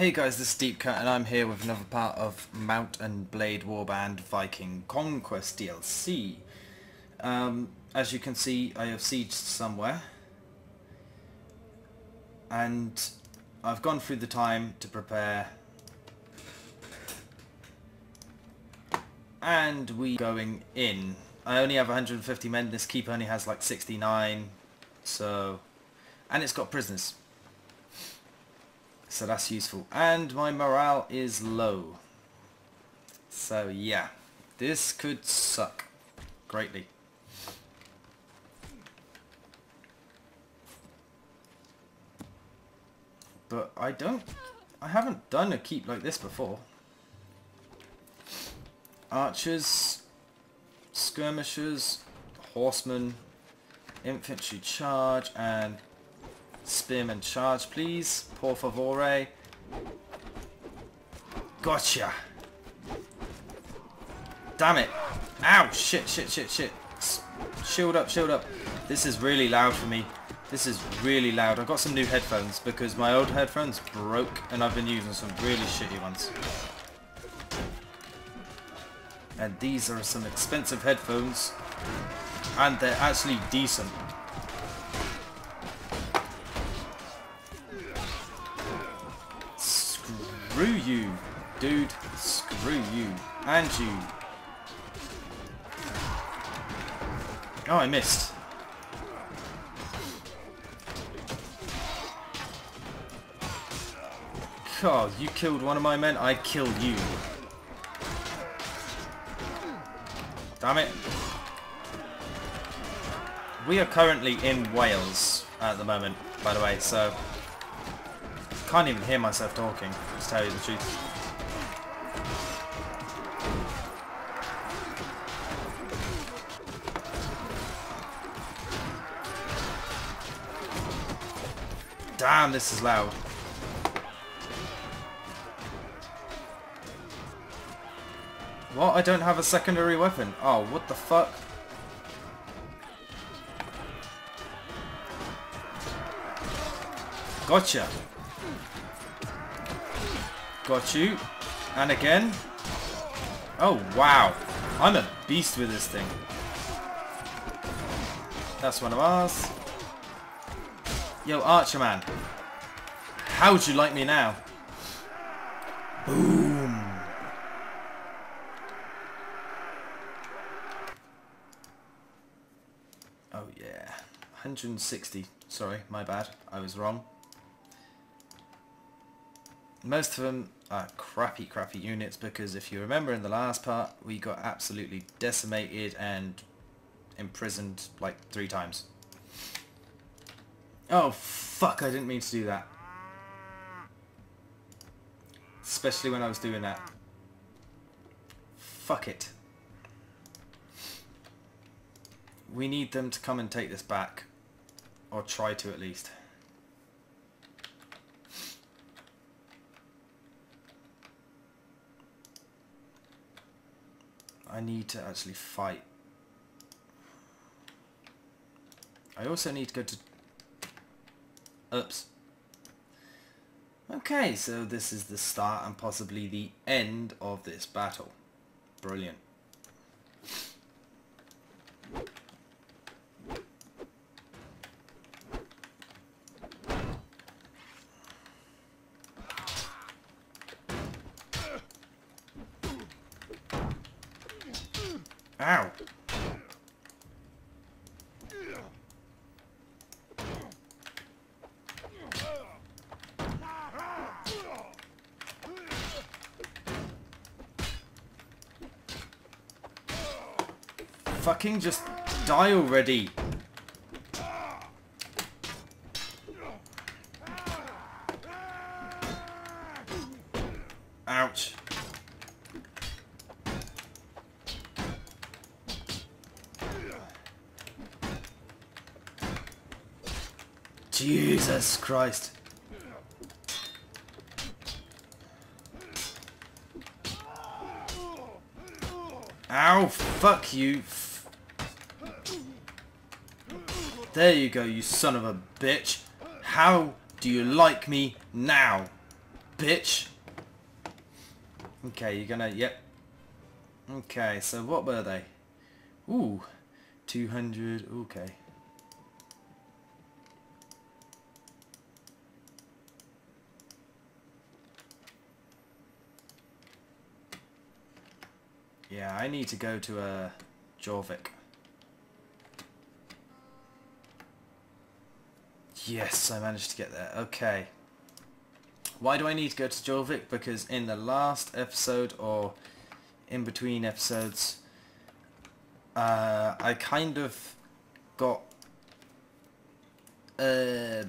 Hey guys, this is Deep Cut and I'm here with another part of Mount and Blade Warband Viking Conquest DLC. Um, as you can see, I have sieged somewhere. And I've gone through the time to prepare. And we going in. I only have 150 men, this keep only has like 69. So... And it's got prisoners. So that's useful. And my morale is low. So yeah, this could suck greatly. But I don't, I haven't done a keep like this before. Archers, skirmishers, horsemen, infantry charge, and Spearman charge, please. Por favore. Gotcha. Damn it. Ow, shit, shit, shit, shit. Shield up, shield up. This is really loud for me. This is really loud. I got some new headphones because my old headphones broke and I've been using some really shitty ones. And these are some expensive headphones and they're actually decent. Screw you, dude. Screw you. And you. Oh, I missed. God, you killed one of my men, I killed you. Damn it. We are currently in Wales at the moment, by the way, so can't even hear myself talking, tell you the truth. Damn, this is loud. What? I don't have a secondary weapon. Oh, what the fuck? Gotcha. Got you. And again. Oh, wow. I'm a beast with this thing. That's one of ours. Yo, Archer Man. How would you like me now? Boom. Oh yeah. 160. Sorry, my bad. I was wrong. Most of them crappy, crappy units because if you remember in the last part, we got absolutely decimated and imprisoned like three times. Oh, fuck, I didn't mean to do that. Especially when I was doing that. Fuck it. We need them to come and take this back. Or try to at least. I need to actually fight. I also need to go to... Oops. Okay, so this is the start and possibly the end of this battle. Brilliant. Ow! Fucking just die already! Ouch. Jesus Christ. Ow, fuck you. There you go, you son of a bitch. How do you like me now? bitch! Okay, you're gonna, yep. Okay, so what were they? Ooh, 200, okay. Yeah, I need to go to a uh, Jorvik. Yes, I managed to get there. Okay. Why do I need to go to Jorvik? Because in the last episode, or in between episodes, uh, I kind of got a,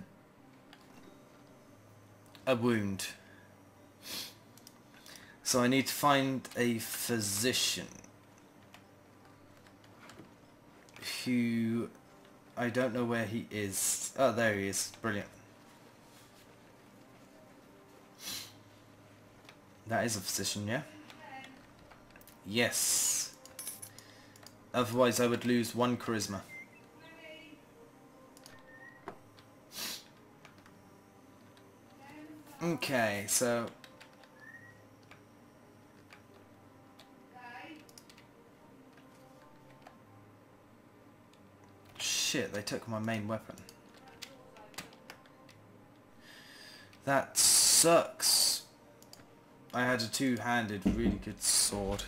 a wound so I need to find a physician who I don't know where he is. Oh, there he is. Brilliant. That is a physician, yeah? Yes. Otherwise I would lose one charisma. Okay, so shit, they took my main weapon. That sucks. I had a two-handed, really good sword.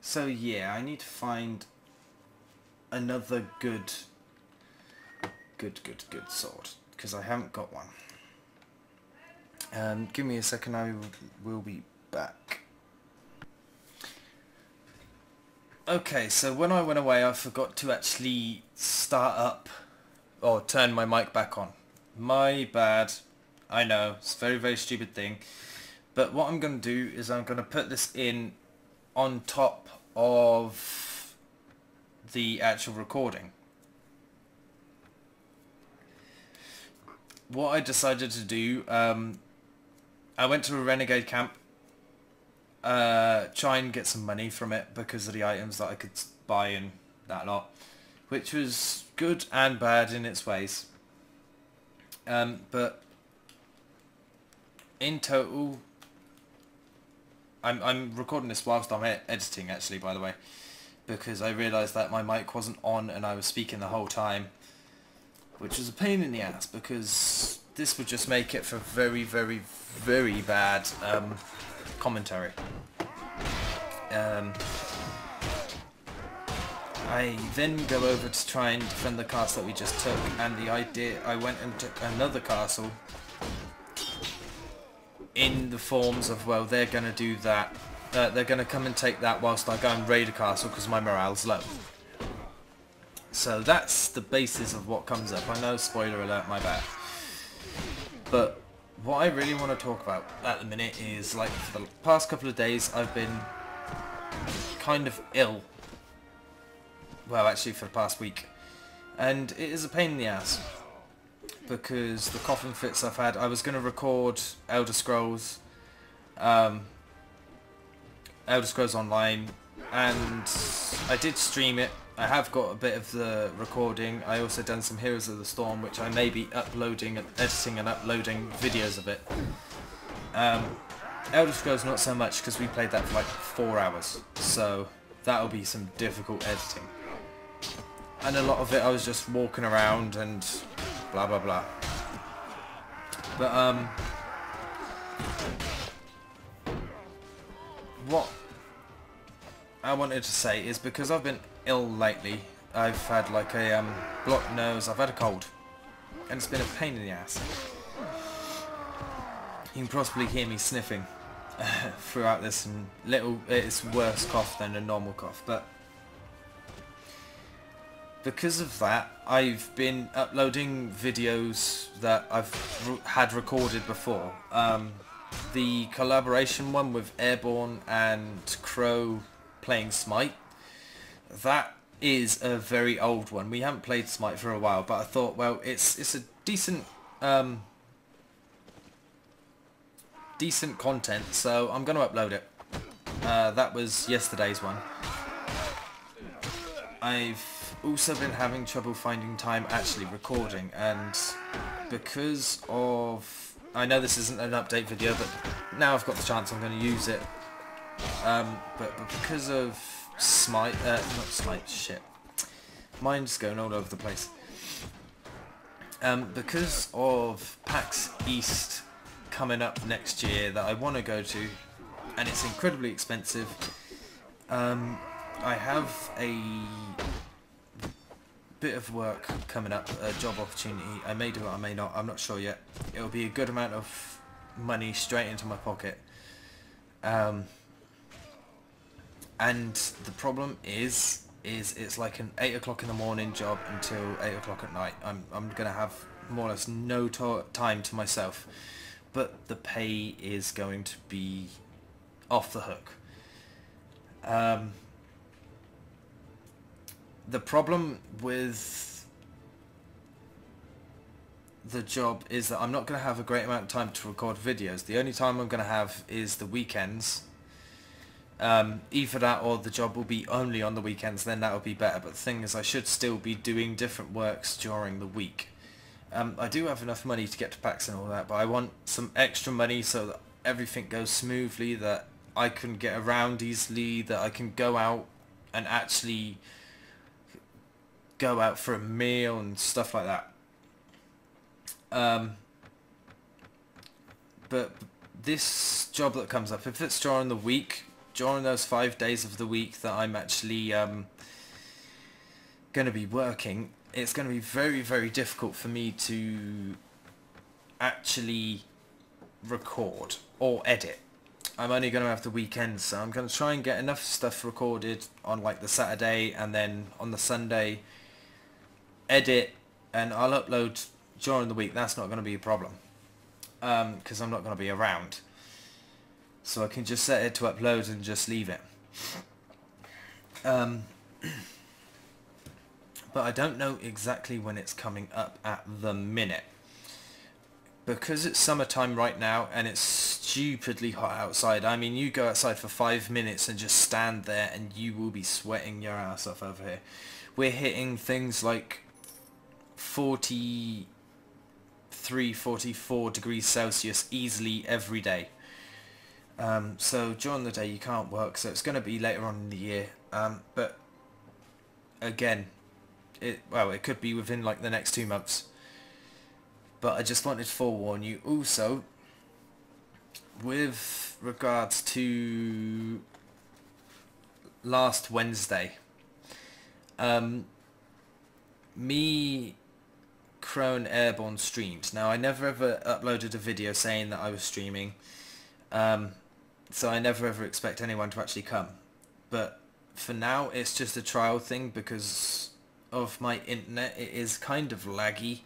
So yeah, I need to find another good, good, good, good sword because I haven't got one. Um, give me a second, I will be back. Okay, so when I went away I forgot to actually start up or turn my mic back on. My bad. I know, it's a very, very stupid thing. But what I'm going to do is I'm going to put this in on top of the actual recording. What I decided to do, um, I went to a renegade camp, uh, try and get some money from it because of the items that I could buy and that lot, which was good and bad in its ways. Um, but in total, I'm, I'm recording this whilst I'm editing actually, by the way, because I realised that my mic wasn't on and I was speaking the whole time which was a pain in the ass because this would just make it for very, very, very bad um, commentary. Um, I then go over to try and defend the castle that we just took, and the idea I went and took another castle in the forms of, well, they're going to do that. Uh, they're going to come and take that whilst I go and raid a castle because my morale's low. So that's the basis of what comes up. I know, spoiler alert, my bad. But what I really want to talk about at the minute is, like, for the past couple of days, I've been kind of ill. Well, actually, for the past week. And it is a pain in the ass. Because the coughing fits I've had, I was going to record Elder Scrolls, um, Elder Scrolls Online, and I did stream it I have got a bit of the recording. I also done some Heroes of the Storm, which I may be uploading and editing and uploading videos of it. Um, Elder Scrolls not so much because we played that for like four hours, so that'll be some difficult editing. And a lot of it I was just walking around and blah blah blah. But um, what I wanted to say is because I've been ill lately. I've had like a um, blocked nose, I've had a cold. And it's been a pain in the ass. You can possibly hear me sniffing throughout this and little it's worse cough than a normal cough but because of that I've been uploading videos that I've had recorded before um, the collaboration one with Airborne and Crow playing Smite that is a very old one. We haven't played Smite for a while, but I thought, well, it's it's a decent um, decent content, so I'm going to upload it. Uh, that was yesterday's one. I've also been having trouble finding time actually recording and because of... I know this isn't an update video but now I've got the chance I'm going to use it. Um, but, but because of Smite, uh, not Smite, shit. Mine's going all over the place. Um, because of PAX East coming up next year that I want to go to, and it's incredibly expensive, um, I have a bit of work coming up, a job opportunity. I may do it, I may not, I'm not sure yet. It'll be a good amount of money straight into my pocket. Um, and the problem is, is it's like an 8 o'clock in the morning job until 8 o'clock at night. I'm, I'm going to have more or less no time to myself. But the pay is going to be off the hook. Um, the problem with the job is that I'm not going to have a great amount of time to record videos. The only time I'm going to have is the weekends. Um, either that or the job will be only on the weekends, then that will be better. But the thing is, I should still be doing different works during the week. Um, I do have enough money to get to PAX and all that, but I want some extra money so that everything goes smoothly, that I can get around easily, that I can go out and actually go out for a meal and stuff like that. Um, but this job that comes up, if it's during the week, during those five days of the week that I'm actually um, going to be working, it's going to be very, very difficult for me to actually record or edit. I'm only going to have the weekends, so I'm going to try and get enough stuff recorded on like the Saturday and then on the Sunday edit and I'll upload during the week. That's not going to be a problem because um, I'm not going to be around. So I can just set it to upload and just leave it. Um, but I don't know exactly when it's coming up at the minute. Because it's summertime right now and it's stupidly hot outside. I mean, you go outside for five minutes and just stand there and you will be sweating your ass off over here. We're hitting things like 43, 44 degrees Celsius easily every day. Um, so during the day you can't work, so it's going to be later on in the year. Um, but again, it well, it could be within like the next two months. But I just wanted to forewarn you. Also, with regards to last Wednesday, um, me, Crow and Airborne streamed. Now, I never ever uploaded a video saying that I was streaming. Um, so I never ever expect anyone to actually come. But for now, it's just a trial thing because of my internet. It is kind of laggy.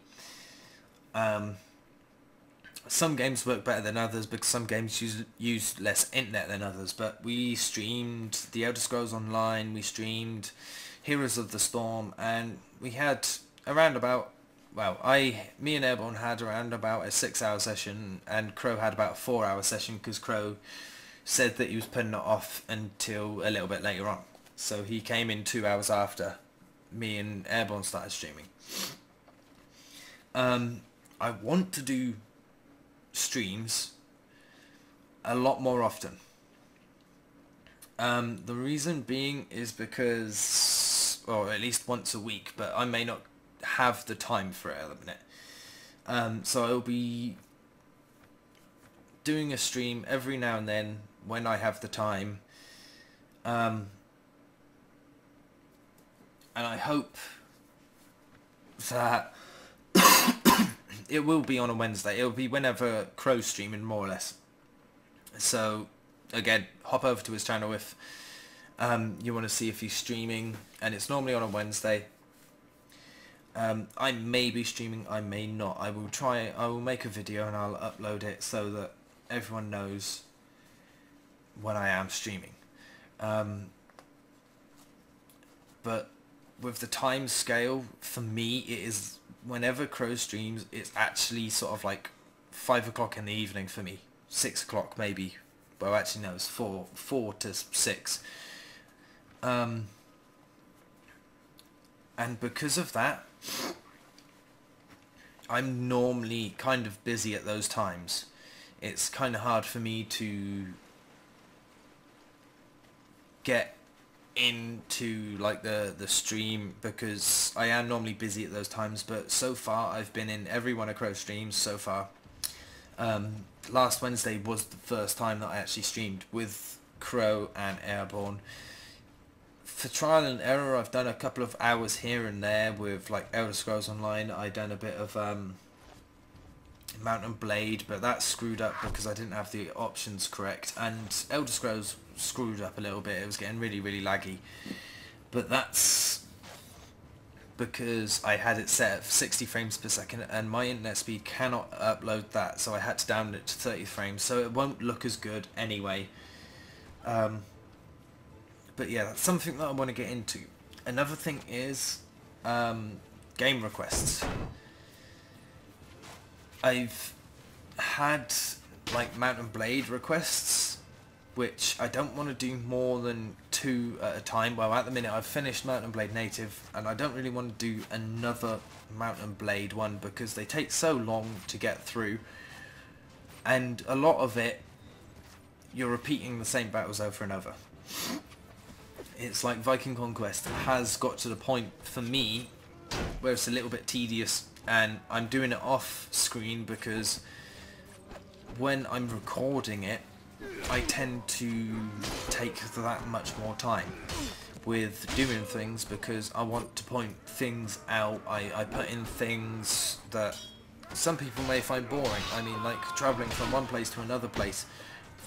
Um, some games work better than others because some games use use less internet than others. But we streamed The Elder Scrolls Online, we streamed Heroes of the Storm, and we had around about well, I, me and Airborne had around about a six-hour session, and Crow had about a four-hour session because Crow said that he was putting it off until a little bit later on. So he came in two hours after, me and Airborne started streaming. Um, I want to do streams a lot more often. Um, the reason being is because, or at least once a week, but I may not have the time for it at the minute. Um, so I'll be doing a stream every now and then when I have the time. Um, and I hope that it will be on a Wednesday. It will be whenever Crow's streaming, more or less. So, again, hop over to his channel if um, you want to see if he's streaming, and it's normally on a Wednesday. Um, I may be streaming, I may not. I will try, I will make a video and I'll upload it so that everyone knows when I am streaming. Um, but with the time scale, for me, it is whenever Crow streams, it's actually sort of like five o'clock in the evening for me, six o'clock maybe, well actually no it's four four to six. Um, and because of that I'm normally kind of busy at those times it's kind of hard for me to get into like the the stream because I am normally busy at those times but so far I've been in every one of Crow's streams so far. Um, last Wednesday was the first time that I actually streamed with Crow and Airborne. For trial and error I've done a couple of hours here and there with like Elder Scrolls Online. I done a bit of um, Mount and Blade but that screwed up because I didn't have the options correct and Elder Scrolls screwed up a little bit. It was getting really, really laggy. But that's because I had it set at 60 frames per second and my internet speed cannot upload that so I had to download it to 30 frames so it won't look as good anyway. Um, but yeah, that's something that I want to get into. Another thing is um, game requests. I've had like Mount and Blade requests which I don't want to do more than two at a time. Well, at the minute I've finished Mount and Blade Native, and I don't really want to do another Mount and Blade one because they take so long to get through, and a lot of it, you're repeating the same battles over and over. It's like Viking Conquest has got to the point, for me, where it's a little bit tedious, and I'm doing it off screen because when I'm recording it, I tend to take that much more time with doing things because I want to point things out. I, I put in things that some people may find boring. I mean, like traveling from one place to another place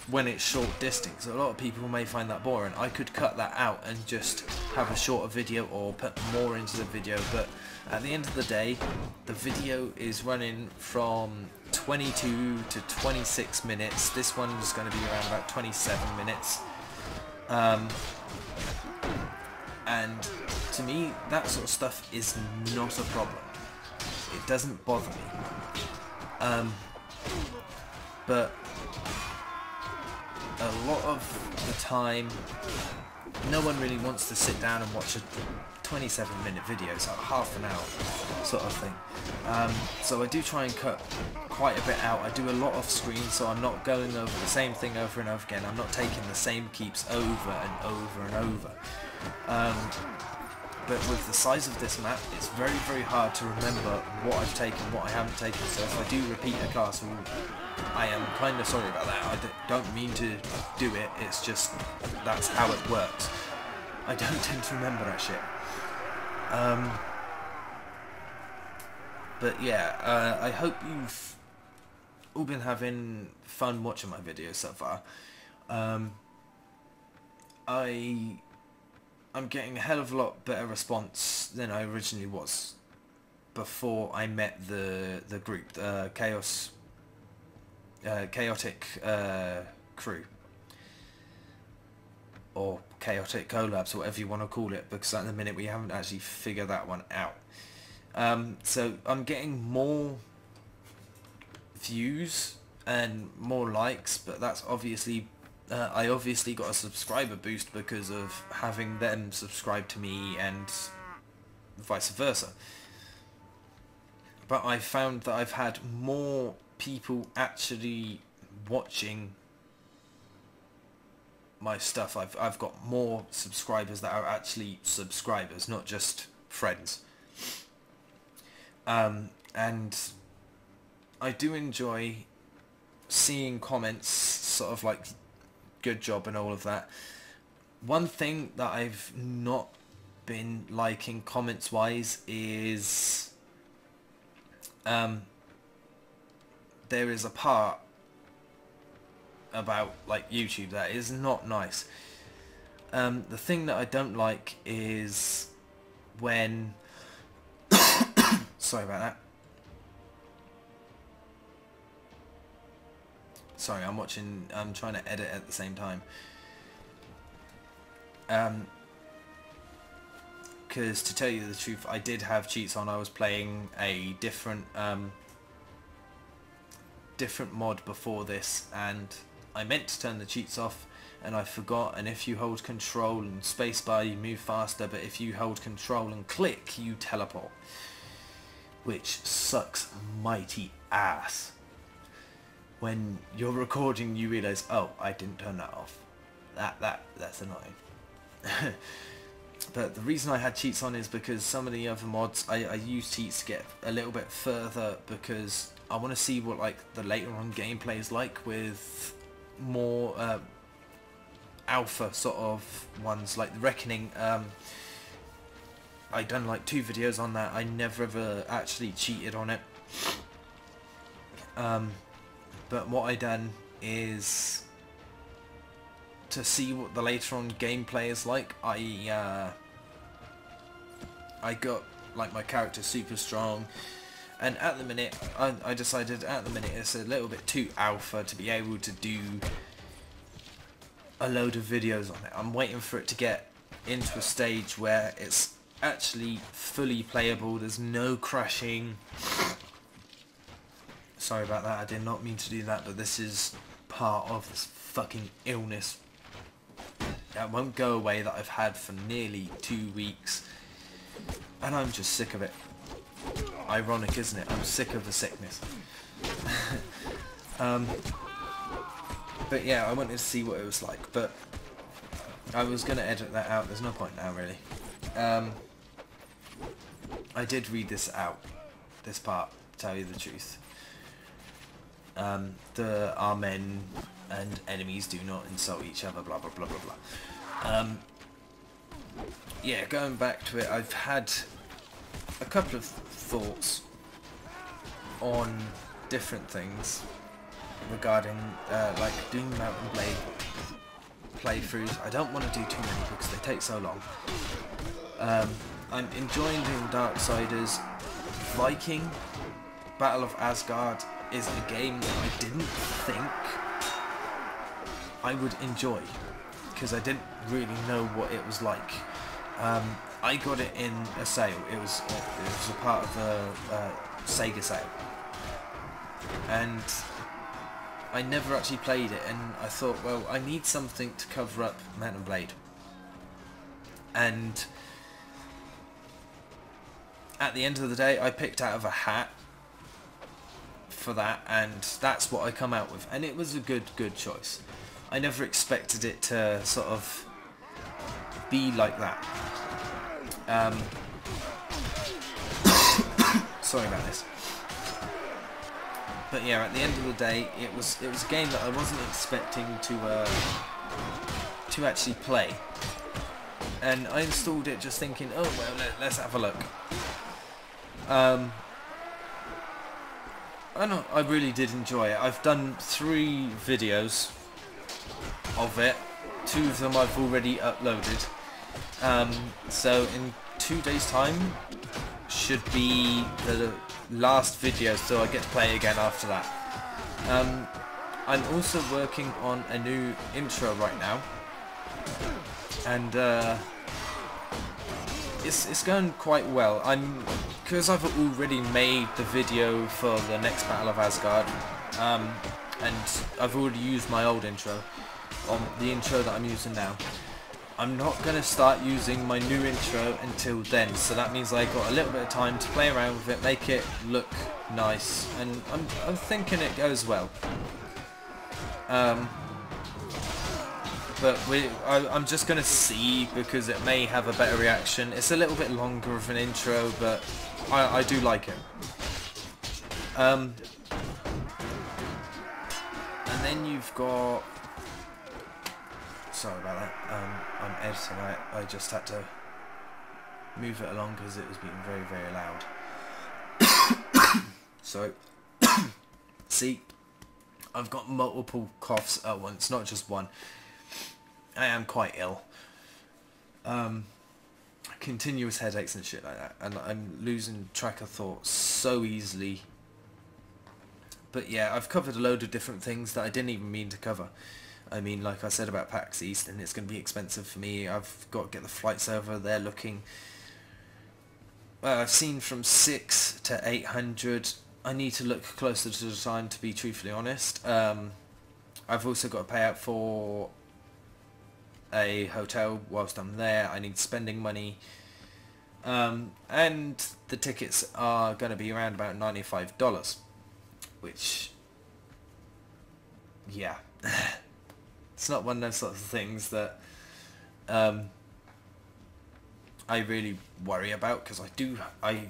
when it's short distance. A lot of people may find that boring. I could cut that out and just have a shorter video or put more into the video, but at the end of the day, the video is running from 22 to 26 minutes. This one is going to be around about 27 minutes. Um, and to me, that sort of stuff is not a problem. It doesn't bother me. Um, but a lot of the time, no one really wants to sit down and watch a 27 minute video, so half an hour sort of thing. Um, so I do try and cut quite a bit out. I do a lot off screen, so I'm not going over the same thing over and over again. I'm not taking the same keeps over and over and over. Um, but with the size of this map, it's very, very hard to remember what I've taken, what I haven't taken. So if I do repeat a castle, I am kind of sorry about that. I don't mean to do it, it's just that's how it works. I don't tend to remember that shit. Um, but yeah, uh, I hope you've all been having fun watching my videos so far. Um, I I'm getting a hell of a lot better response than I originally was before I met the the group, the Chaos uh, Chaotic uh, crew or Chaotic Collabs, or whatever you want to call it, because at the minute we haven't actually figured that one out. Um, so I'm getting more views and more likes, but that's obviously uh, I obviously got a subscriber boost because of having them subscribe to me and vice versa. But I found that I've had more people actually watching my stuff. I've I've got more subscribers that are actually subscribers, not just friends. Um, and I do enjoy seeing comments, sort of like good job and all of that. One thing that I've not been liking comments wise is um, there is a part about like YouTube that is not nice. Um, the thing that I don't like is when sorry about that Sorry, I'm watching, I'm trying to edit at the same time. Um, because to tell you the truth, I did have cheats on. I was playing a different, um, different mod before this, and I meant to turn the cheats off and I forgot and if you hold control and spacebar you move faster but if you hold control and click you teleport. Which sucks mighty ass. When you're recording you realize oh I didn't turn that off. That that that's annoying. But the reason I had cheats on is because some of the other mods I, I use cheats to get a little bit further because I want to see what like the later on gameplay is like with more uh, alpha sort of ones like the Reckoning. Um, I done like two videos on that. I never ever actually cheated on it. Um, but what I done is to see what the later on gameplay is like. I uh, I got like my character super strong and at the minute I, I decided at the minute it's a little bit too alpha to be able to do a load of videos on it. I'm waiting for it to get into a stage where it's actually fully playable. There's no crashing. Sorry about that. I did not mean to do that, but this is part of this fucking illness that won't go away that I've had for nearly two weeks. And I'm just sick of it. Ironic, isn't it? I'm sick of the sickness. um, but yeah, I wanted to see what it was like, but I was going to edit that out. There's no point now, really. Um, I did read this out, this part, tell you the truth. Um, the our men and enemies do not insult each other, blah, blah, blah, blah, blah. Um, yeah, going back to it, I've had a couple of thoughts on different things regarding uh, like doing Mount and Blade playthroughs. I don't want to do too many because they take so long. Um, I'm enjoying doing Darksiders. Viking Battle of Asgard is a game that I didn't think I would enjoy because I didn't really know what it was like. Um, I got it in a sale. It was it was a part of a uh, Sega sale, and I never actually played it, and I thought, well, I need something to cover up Mount and Blade. And at the end of the day, I picked out of a hat for that, and that's what I come out with. And it was a good, good choice. I never expected it to sort of be like that. Um, sorry about this. But yeah, at the end of the day, it was it was a game that I wasn't expecting to uh, to actually play, and I installed it just thinking, oh well, let, us have a look. Um, I know I really did enjoy it. I've done three videos of it. Two of them I've already uploaded. Um, so in two days' time should be the last video so I get to play again after that. Um, I'm also working on a new intro right now and uh, it's, it's going quite well. I'm because I've already made the video for the next Battle of Asgard um, and I've already used my old intro on the intro that I'm using now. I'm not going to start using my new intro until then, so that means I got a little bit of time to play around with it, make it look nice, and I'm, I'm thinking it goes well. Um, but we, I, am just going to see because it may have a better reaction. It's a little bit longer of an intro, but I, I do like it. Um, and then you've got Sorry about that. Um, I'm editing it. I just had to move it along because it was being very, very loud. so, see, I've got multiple coughs at once, not just one. I am quite ill. Um, continuous headaches and shit like that, and I'm losing track of thoughts so easily. But yeah, I've covered a load of different things that I didn't even mean to cover. I mean, like I said about PAX East, and it's going to be expensive for me. I've got to get the flights over. They're looking... Well, I've seen from 6 to 800. I need to look closer to the time, to be truthfully honest. Um, I've also got to pay out for a hotel whilst I'm there. I need spending money. Um, and the tickets are going to be around about $95, which, yeah, it's not one of those sorts of things that um, I really worry about because I do, I,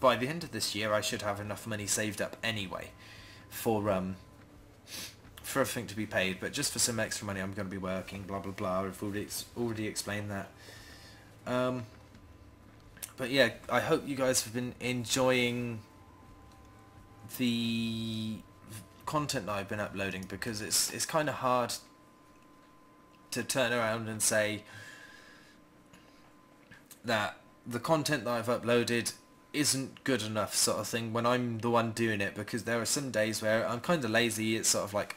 by the end of this year I should have enough money saved up anyway for um, for everything to be paid, but just for some extra money I'm going to be working, blah blah blah, I've already, already explained that. Um, but yeah, I hope you guys have been enjoying the content that I've been uploading because it's it's kind of hard to turn around and say that the content that I've uploaded isn't good enough sort of thing when I'm the one doing it because there are some days where I'm kind of lazy. It's sort of like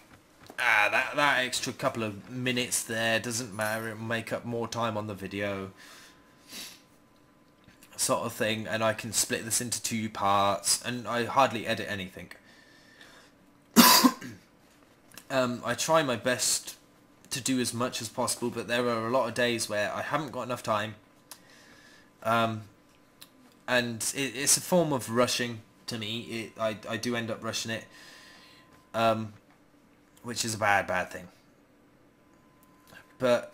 ah that that extra couple of minutes there doesn't matter. It'll make up more time on the video sort of thing. And I can split this into two parts and I hardly edit anything um, I try my best to do as much as possible but there are a lot of days where I haven't got enough time um, and it, it's a form of rushing to me. It, I, I do end up rushing it, um, which is a bad, bad thing. But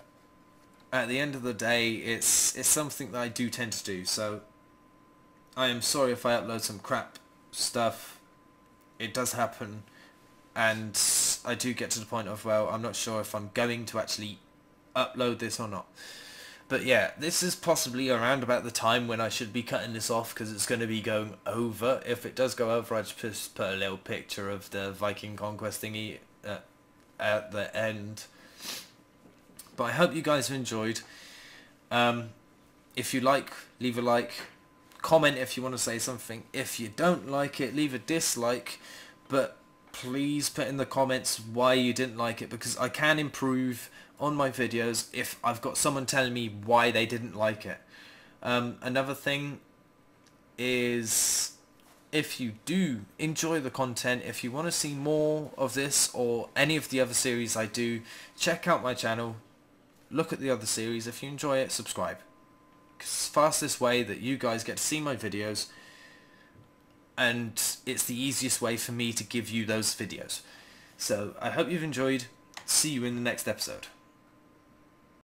at the end of the day, it's it's something that I do tend to do. So I am sorry if I upload some crap stuff. It does happen, and I do get to the point of well, I'm not sure if I'm going to actually upload this or not. But yeah, this is possibly around about the time when I should be cutting this off because it's going to be going over. If it does go over, I just put a little picture of the Viking conquest thingy at, at the end. But I hope you guys have enjoyed. Um, if you like, leave a like. Comment if you want to say something. If you don't like it, leave a dislike. But please put in the comments why you didn't like it because I can improve on my videos if I've got someone telling me why they didn't like it. Um, another thing is if you do enjoy the content, if you want to see more of this or any of the other series I do, check out my channel, look at the other series. If you enjoy it, subscribe. It's fastest way that you guys get to see my videos and it's the easiest way for me to give you those videos. So I hope you've enjoyed. See you in the next episode.